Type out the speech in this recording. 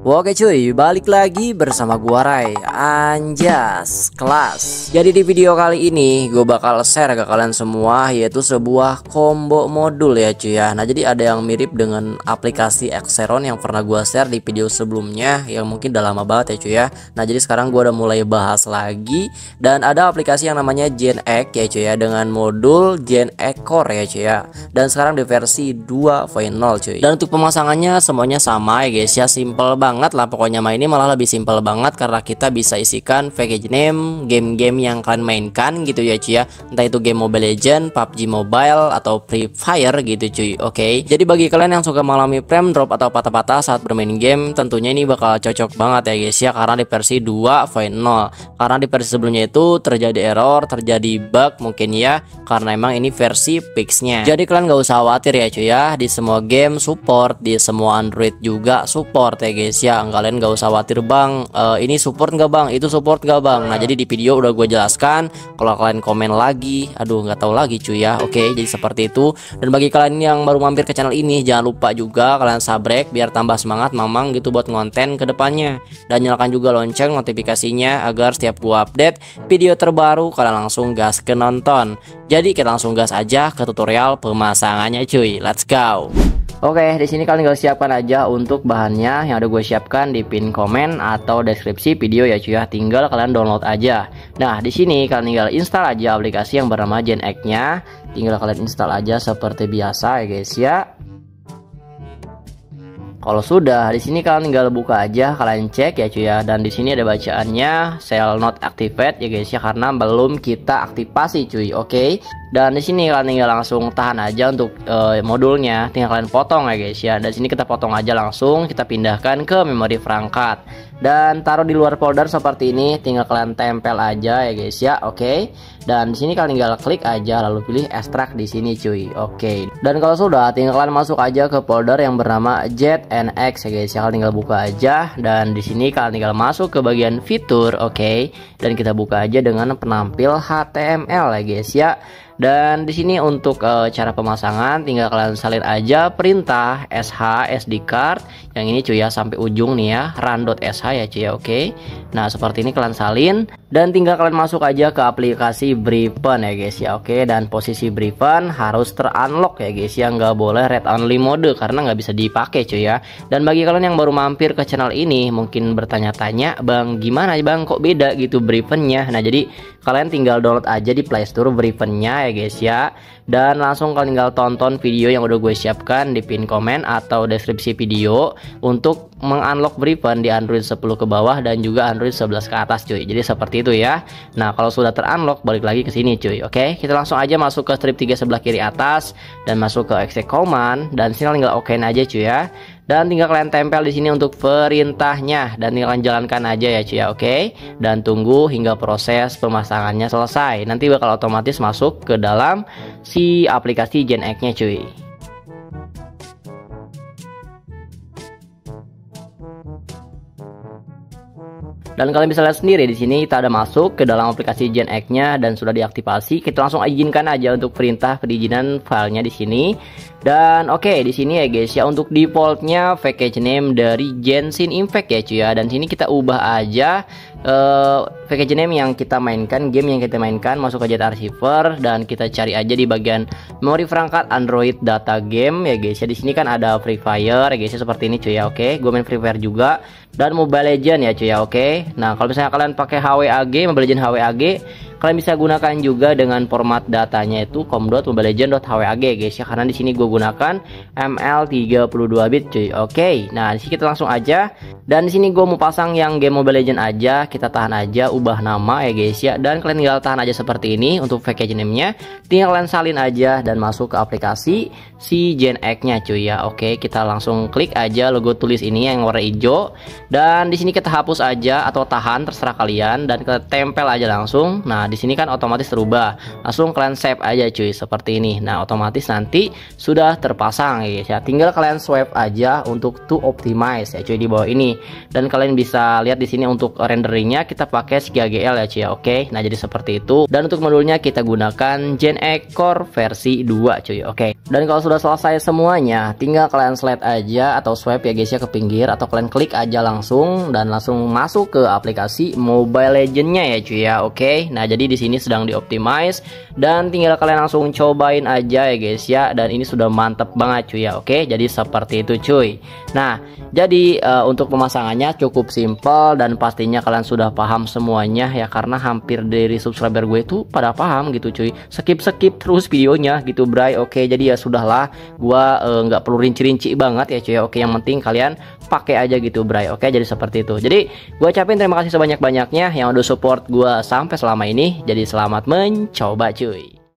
Oke cuy, balik lagi bersama gua Rai Anjas kelas. Jadi di video kali ini gue bakal share ke kalian semua Yaitu sebuah combo modul ya cuy ya. Nah jadi ada yang mirip dengan aplikasi Xeron yang pernah gua share di video sebelumnya Yang mungkin udah lama banget ya cuy ya. Nah jadi sekarang gua udah mulai bahas lagi Dan ada aplikasi yang namanya Gen X ya cuy ya Dengan modul Gen X Core ya cuy ya. Dan sekarang di versi 2.0 cuy. Dan untuk pemasangannya semuanya sama ya guys ya. Simple banget banget lah pokoknya main ini malah lebih simpel banget karena kita bisa isikan package name game-game yang kalian mainkan gitu ya cuy ya. Entah itu game Mobile Legend, PUBG Mobile atau Free Fire gitu cuy oke? Okay? jadi bagi kalian yang suka mengalami frame drop atau patah-patah saat bermain game tentunya ini bakal cocok banget ya guys ya. Karena di versi 2.0 karena di versi sebelumnya itu terjadi error terjadi bug mungkin ya karena emang ini versi fixnya. Jadi kalian gak usah khawatir ya cuy ya. Di semua game support di semua Android juga support ya guys ya kalian gak usah khawatir bang. Uh, ini support nggak bang? Itu support nggak bang? Nah jadi di video udah gue jelaskan. Kalau kalian komen lagi aduh nggak tahu lagi cuy ya. Oke jadi seperti itu. Dan bagi kalian yang baru mampir ke channel ini jangan lupa juga kalian sabrek biar tambah semangat mamang gitu buat konten ke depannya dan nyalakan juga lonceng notifikasinya agar setiap gua update video terbaru kalian langsung gas ke nonton. Jadi kita langsung gas aja ke tutorial pemasangannya cuy. Let's go Oke, di sini kalian tinggal siapkan aja untuk bahannya yang udah gue siapkan di pin komen atau deskripsi video ya cuy ya. Tinggal kalian download aja. Nah, di sini kalian tinggal install aja aplikasi yang bernama Gen X-nya. Tinggal kalian install aja seperti biasa ya guys ya. Kalau sudah, di sini kalian tinggal buka aja, kalian cek ya cuy ya. Dan di sini ada bacaannya sell not activate ya guys ya karena belum kita aktifasi cuy. Oke. Okay? Dan di sini kalian tinggal langsung tahan aja untuk uh, modulnya. Tinggal kalian potong ya guys ya. Dan sini kita potong aja langsung. Kita pindahkan ke memori perangkat. Dan taruh di luar folder seperti ini. Tinggal kalian tempel aja ya guys ya. Oke. Okay? dan di sini kalian tinggal klik aja lalu pilih ekstrak di sini cuy. Oke. Okay. dan kalau sudah tinggal kalian masuk aja ke folder yang bernama ZNX ya guys ya. Kalian tinggal buka aja. Dan di sini kalian tinggal masuk ke bagian fitur. Oke. Okay? dan kita buka aja dengan penampil HTML ya guys ya dan di sini untuk uh, cara pemasangan tinggal kalian salin aja perintah SH SD card yang ini cuy ya sampai ujung nih ya run.sh ya cuy ya oke. Okay? Nah, seperti ini kalian salin dan tinggal kalian masuk aja ke aplikasi Briefan ya guys ya oke okay? dan posisi Briefan harus terunlock ya guys ya nggak boleh red only mode karena nggak bisa dipakai cuy ya. Dan bagi kalian yang baru mampir ke channel ini mungkin bertanya-tanya, "Bang, gimana Bang kok beda gitu Briefannya?" Nah, jadi kalian tinggal download aja di Play Store Briefannya ya ya guys ya. Dan langsung kalian tinggal tonton video yang udah gue siapkan di pin komen atau deskripsi video untuk mengunlock Briefan di Android 10 ke bawah dan juga Android 11 ke atas cuy. Jadi seperti itu ya. Nah kalau sudah terunlock balik lagi ke sini cuy oke? Kita langsung aja masuk ke strip 3 sebelah kiri atas dan masuk ke exec command dan sini tinggal oke aja cuy ya dan tinggal kalian tempel di sini untuk perintahnya. Dan kalian jalankan aja ya cuy ya oke? Okay? dan tunggu hingga proses pemasangannya selesai. Nanti bakal otomatis masuk ke dalam si aplikasi Gen X-nya cuy Dan kalian bisa lihat sendiri di sini kita ada masuk ke dalam aplikasi Gen X-nya dan sudah diaktifasi. Kita langsung izinkan aja untuk perintah perizinan filenya di sini. Dan oke okay, di sini ya guys ya untuk defaultnya package name dari Genshin Impact ya cuy ya. Dan sini kita ubah aja uh, package name yang kita mainkan, game yang kita mainkan masuk ke Jet Receiver dan kita cari aja di bagian memori perangkat Android data game ya guys ya. Di sini kan ada Free Fire ya guys ya seperti ini cuy ya. Oke, okay. gue main Free Fire juga dan Mobile Legend ya cuy ya. Oke. Okay. Nah, kalau misalnya kalian pakai HWAG, Mobile Legend HWAG kalian bisa gunakan juga dengan format datanya itu com.mobilegend.hwag guys ya karena di sini gue gunakan ML32 bit cuy. Oke. Okay. Nah, di sini kita langsung aja dan di sini gue mau pasang yang game Mobile Legend aja. Kita tahan aja ubah nama ya guys ya dan kalian tinggal tahan aja seperti ini untuk package name-nya. Tinggal kalian salin aja dan masuk ke aplikasi si Gen X-nya cuy ya. Oke, okay. kita langsung klik aja logo tulis ini yang warna hijau dan di sini kita hapus aja atau tahan terserah kalian dan kita tempel aja langsung. Nah, di sini kan otomatis terubah. Langsung kalian save aja cuy seperti ini. Nah, otomatis nanti sudah terpasang ya guys ya. Tinggal kalian swipe aja untuk to optimize ya cuy di bawah ini. Dan kalian bisa lihat di sini untuk renderingnya kita pakai SkiaGL ya cuy ya. Oke. Nah, jadi seperti itu. Dan untuk modulnya kita gunakan Gen X Core versi 2 cuy. Oke. Dan kalau sudah selesai semuanya, tinggal kalian slide aja atau swipe ya guys ya ke pinggir atau kalian klik aja langsung dan langsung masuk ke aplikasi Mobile Legendnya ya cuy ya. Oke. Nah, jadi di sini sedang dioptimize dan tinggal kalian langsung cobain aja ya guys ya dan ini sudah mantep banget cuy ya. Oke. Jadi seperti itu cuy. Nah, jadi uh, untuk pemasangannya cukup simple dan pastinya kalian sudah paham semuanya ya karena hampir dari subscriber gue itu pada paham gitu cuy. Skip-skip terus videonya gitu, Bray. Oke. Jadi ya sudahlah gua uh, nggak perlu rinci-rinci banget ya cuy ya. oke yang penting kalian pakai aja gitu bray oke jadi seperti itu jadi gua ucapin terima kasih sebanyak-banyaknya yang udah support gua sampai selama ini jadi selamat mencoba cuy